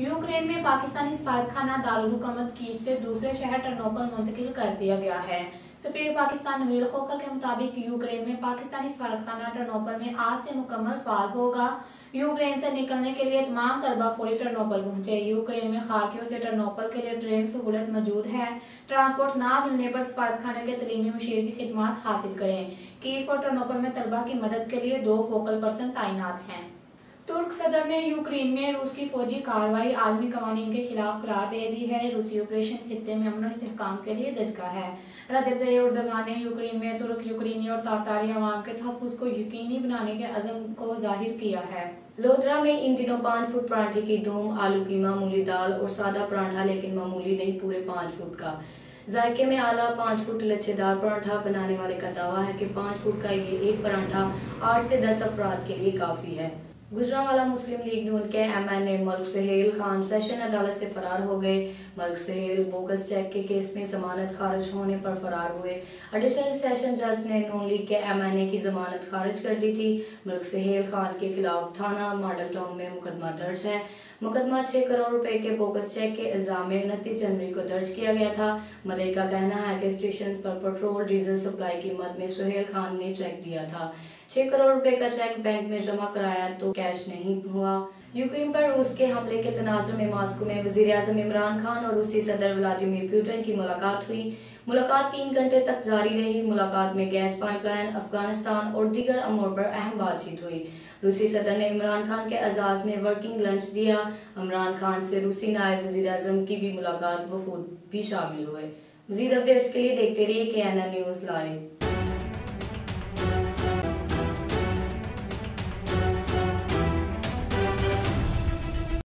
Ukraine में पाकिस्तानी सफारत खाना दारुलकूमत Kyiv से दूसरे शहर टर्नोपल मुंतकिल कर दिया गया है। सफीर पाकिस्तान नवील खोकर के मुताबिक यूक्रेन में पाकिस्तानी सफारत खाना टर्नोपल में आज से मुकम्मल फाल होगा। यूक्रेन से निकलने के लिए तमाम तलबा पूरी टर्नोपल पहुँचे। यूक्रेन में खारकियों से टर्नोपल के लिए ट्रेन सहूलत मौजूद है। ट्रांसपोर्ट ना मिलने पर सफारत खाने के तलीमी मशीर की खिदमत हासिल करें। कीफ और टर्नोपल में तलबा की मदद के लिए दो फोकल पर्सन तैनात हैं। तुर्क सदर ने यूक्रेन में रूस की फौजी कार्रवाई आलमी कवानीन के खिलाफ करार दे दी है। रूसी ऑपरेशन खत्े में अमन इसकाम के लिए दजका है। रजब उर्दगान ने यूक्रेन में तुर्क, यूक्रेनी और तारतारी अवाम के तहफ़ को यकीनी बनाने के अज़म को ज़ाहिर किया है। लोधरा में इन दिनों पाँच फुट पराठे की धूम, आलू की मामूली दाल और सादा पराठा, लेकिन मामूली नहीं पूरे पाँच फुट का। जायके में आला पाँच फुट लच्छेदार पराठा बनाने वाले का दावा है कि पाँच फुट का ये एक पराठा आठ से दस अफराद के लिए काफ़ी है। गुजरावाला मुस्लिम लीग नून के M N A Malik Sohail Khan, session अदालत से फरार हो गए। मल्क सहेल बोगस चेक के केस में जमानत खारिज होने पर फरार हुए। एडिशनल सेशन जज ने नून लीग के एम एन ए की जमानत खारिज कर दी थी। मल्क सहेल खान के खिलाफ थाना मॉडल टाउन में मुकदमा दर्ज है। मुकदमा छह करोड़ रुपए के बोगस चेक के इल्ज़ाम में उनतीस जनवरी को दर्ज किया गया था। मदई का कहना है कि स्टेशन पर पेट्रोल, डीजल सप्लाई की मद में सुहेल खान ने चेक दिया था। छह करोड़ रुपए का चेक बैंक में जमा कराया तो कैश नहीं हुआ। यूक्रेन पर रूस के हमले के तनाजुर में मास्को में वज़ीर अजम इमरान खान और रूसी सदर व्लादिमीर पुतिन की मुलाकात हुई। मुलाकात तीन घंटे तक जारी रही। मुलाकात में गैस पाइपलाइन, अफ़गानिस्तान और दीगर अमूर पर अहम बातचीत हुई। रूसी सदर ने इमरान खान के एजाज में वर्किंग लंच दिया। इमरान खान से रूसी नायब वज़ीर अजम की भी मुलाकात वफूद भी शामिल हुए। मजीद अपडेट्स के लिए देखते रहिए के एन न्यूज़ लाइव